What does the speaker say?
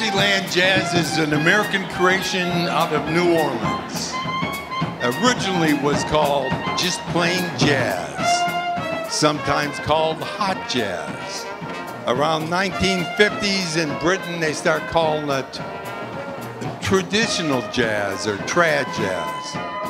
Dixieland Jazz is an American creation out of New Orleans. Originally was called just plain jazz, sometimes called hot jazz. Around 1950s in Britain, they start calling it traditional jazz or trad jazz.